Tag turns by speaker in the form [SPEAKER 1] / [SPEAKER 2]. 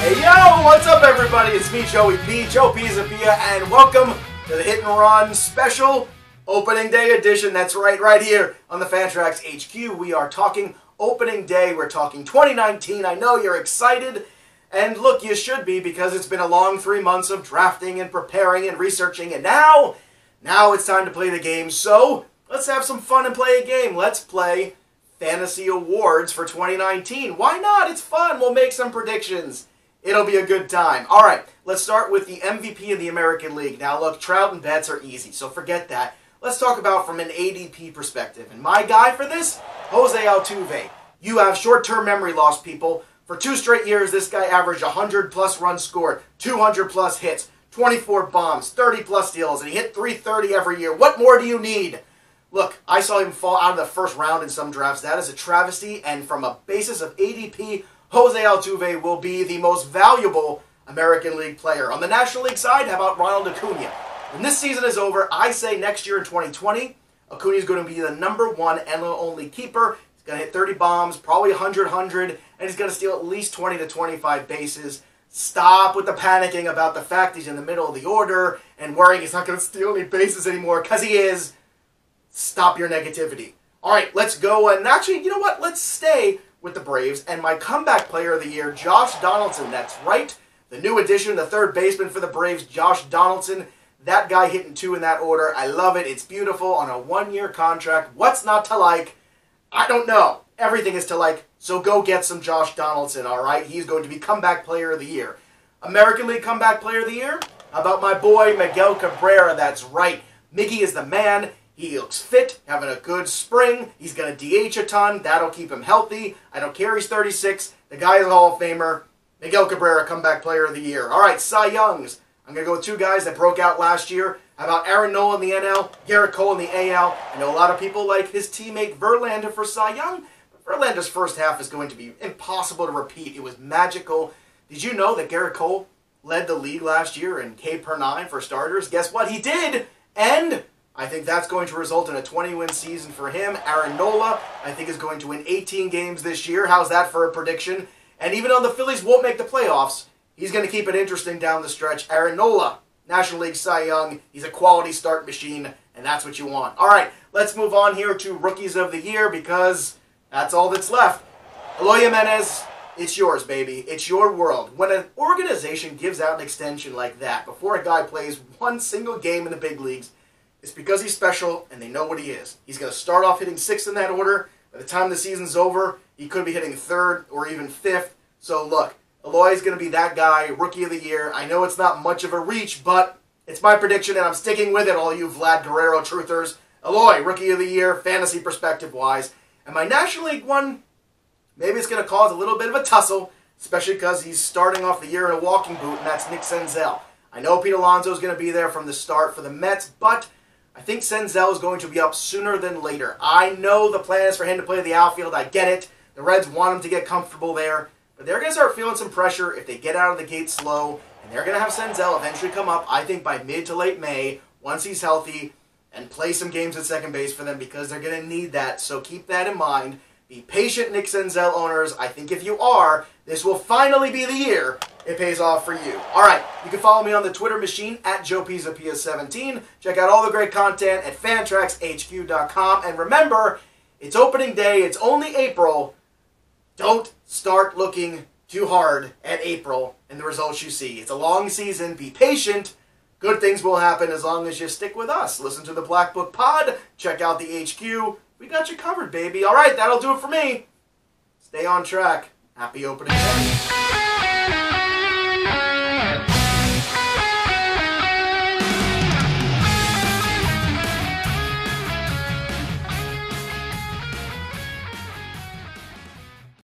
[SPEAKER 1] Hey yo, what's up everybody? It's me, Joey P, Joe Pisapia, and welcome to the Hit and Run special opening day edition. That's right, right here on the Fantrax HQ. We are talking opening day. We're talking 2019. I know you're excited. And look, you should be because it's been a long three months of drafting and preparing and researching, and now, now it's time to play the game. So, let's have some fun and play a game. Let's play Fantasy Awards for 2019. Why not? It's fun. We'll make some predictions. It'll be a good time. All right, let's start with the MVP in the American League. Now, look, Trout and Betts are easy, so forget that. Let's talk about from an ADP perspective. And my guy for this, Jose Altuve. You have short-term memory loss, people. For two straight years, this guy averaged 100 plus runs scored, 200 plus hits, 24 bombs, 30 plus steals, and he hit 330 every year. What more do you need? Look, I saw him fall out of the first round in some drafts. That is a travesty, and from a basis of ADP, Jose Altuve will be the most valuable American League player. On the National League side, how about Ronald Acuna? When this season is over, I say next year in 2020, Acuna is going to be the number one and only keeper. He's going to hit 30 bombs, probably 100, 100, and he's going to steal at least 20 to 25 bases. Stop with the panicking about the fact he's in the middle of the order and worrying he's not going to steal any bases anymore, because he is. Stop your negativity. All right, let's go. And actually, you know what? Let's stay with the Braves. And my comeback player of the year, Josh Donaldson. That's right. The new addition, the third baseman for the Braves, Josh Donaldson. That guy hitting two in that order. I love it. It's beautiful on a one year contract. What's not to like? I don't know. Everything is to like. So go get some Josh Donaldson, all right? He's going to be comeback player of the year. American League comeback player of the year? How about my boy Miguel Cabrera? That's right. Miggy is the man. He looks fit, having a good spring. He's going to DH a ton. That'll keep him healthy. I don't care he's 36. The guy is a Hall of Famer. Miguel Cabrera, comeback player of the year. All right, Cy Youngs. I'm going to go with two guys that broke out last year. How about Aaron Nola in the NL, Gerrit Cole in the AL? I know a lot of people like his teammate Verlander for Cy Young. But Verlander's first half is going to be impossible to repeat. It was magical. Did you know that Gerrit Cole led the league last year in K per nine for starters? Guess what? He did. And I think that's going to result in a 20-win season for him. Aaron Nola, I think, is going to win 18 games this year. How's that for a prediction? And even though the Phillies won't make the playoffs, he's going to keep it interesting down the stretch. Aaron Nola, National League Cy Young, he's a quality start machine, and that's what you want. All right, let's move on here to Rookies of the Year because that's all that's left. Eloy Jimenez, it's yours, baby. It's your world. When an organization gives out an extension like that before a guy plays one single game in the big leagues, it's because he's special and they know what he is. He's going to start off hitting sixth in that order. By the time the season's over, he could be hitting third or even fifth. So look, Eloy's going to be that guy, rookie of the year. I know it's not much of a reach, but it's my prediction and I'm sticking with it, all you Vlad Guerrero truthers. Eloy, rookie of the year, fantasy perspective wise. And my National League one, maybe it's going to cause a little bit of a tussle, especially because he's starting off the year in a walking boot, and that's Nick Senzel. I know Pete Alonso is going to be there from the start for the Mets, but I think Senzel is going to be up sooner than later. I know the plan is for him to play the outfield. I get it. The Reds want him to get comfortable there. But they're going to start feeling some pressure if they get out of the gate slow. And they're going to have Senzel eventually come up, I think, by mid to late May, once he's healthy, and play some games at second base for them because they're going to need that. So keep that in mind. Be patient, Nick Senzel owners. I think if you are, this will finally be the year it pays off for you. All right, you can follow me on the Twitter machine at JoePisapia17. Check out all the great content at FantraxHQ.com. And remember, it's opening day. It's only April. Don't start looking too hard at April and the results you see. It's a long season. Be patient. Good things will happen as long as you stick with us. Listen to the Black Book Pod. Check out the HQ. We got you covered, baby. All right, that'll do it for me. Stay on track. Happy opening day.